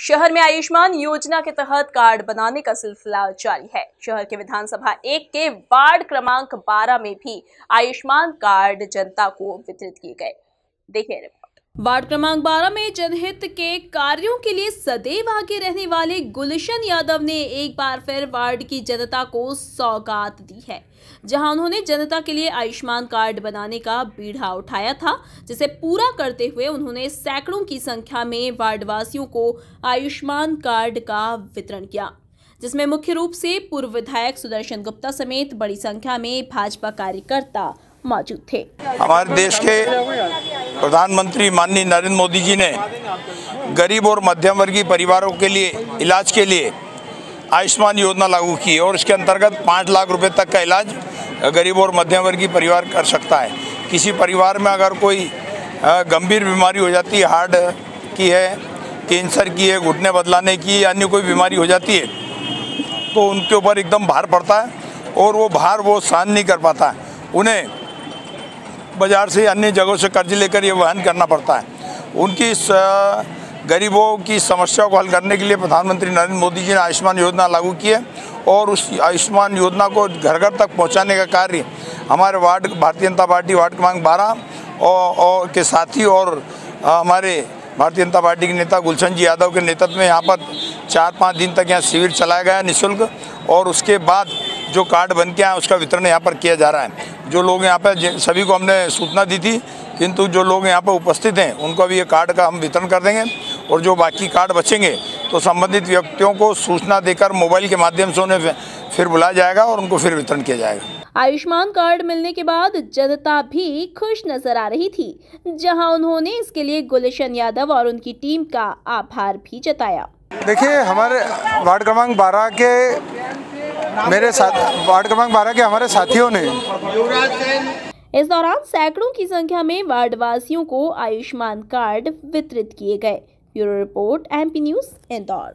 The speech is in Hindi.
शहर में आयुष्मान योजना के तहत कार्ड बनाने का सिलसिला जारी है। शहर के विधानसभा एक के वार्ड क्रमांक 12 में भी आयुष्मान कार्ड जनता को वितरित किए गए। देखिए वार्ड क्रमांक 12 में जनहित के कार्यों के लिए सदैव आगे रहने वाले गुलशन यादव ने एक बार फिर वार्ड की जनता को सौगात दी है, जहाँ उन्होंने जनता के लिए आयुष्मान कार्ड बनाने का बीढ़ा उठाया था, जिसे पूरा करते हुए उन्होंने सैकड़ों की संख्या में वार्डवासियों को आयुष्मान कार्ड का वितरण किया, जिसमें मुख्य रूप से पूर्व विधायक सुदर्शन गुप्ता समेत बड़ी संख्या में भाजपा कार्यकर्ता मौजूद थे। हमारे देश के प्रधानमंत्री माननीय नरेंद्र मोदी जी ने गरीब और मध्यम वर्गीय परिवारों के लिए, इलाज के लिए आयुष्मान योजना लागू की और इसके अंतर्गत पाँच लाख रुपए तक का इलाज गरीब और मध्यम वर्गीय परिवार कर सकता है। किसी परिवार में अगर कोई गंभीर बीमारी हो जाती है, हार्ट की है, कैंसर की है, घुटने बदलाने की या अन्य कोई बीमारी हो जाती है तो उनके ऊपर एकदम भार पड़ता है और वो भार वो सहन नहीं कर पाता। उन्हें बाज़ार से अन्य जगहों से कर्ज लेकर ये वहन करना पड़ता है। उनकी गरीबों की समस्या को हल करने के लिए प्रधानमंत्री नरेंद्र मोदी जी ने आयुष्मान योजना लागू की है और उस आयुष्मान योजना को घर घर तक पहुँचाने का कार्य हमारे ward Bharatiya Janata party ward क्रमांक बारह और, और के साथी और हमारे भारतीय जनता पार्टी के नेता गुलशन जी यादव के नेतृत्व में यहाँ पर चार पाँच दिन तक यहाँ शिविर चलाया गया निःशुल्क और उसके बाद जो कार्ड बन के आए उसका वितरण यहाँ पर किया जा रहा है। जो लोग यहाँ पर सभी को हमने सूचना दी थी किंतु जो लोग यहाँ पर उपस्थित हैं उनको भी ये कार्ड का हम वितरण कर देंगे और जो बाकी कार्ड बचेंगे तो संबंधित व्यक्तियों को सूचना देकर मोबाइल के माध्यम से उन्हें फिर बुलाया जाएगा और उनको फिर वितरण किया जाएगा। आयुष्मान कार्ड मिलने के बाद जनता भी खुश नज़र आ रही थी जहाँ उन्होंने इसके लिए गुलशन यादव और उनकी टीम का आभार भी जताया। देखिए हमारे वार्ड क्रमांक बारह के मेरे साथ, वार्ड क्रमांक बारह के हमारे साथियों ने। इस दौरान सैकड़ों की संख्या में वार्ड वासियों को आयुष्मान कार्ड वितरित किए गए। Bureau report MP news Indore.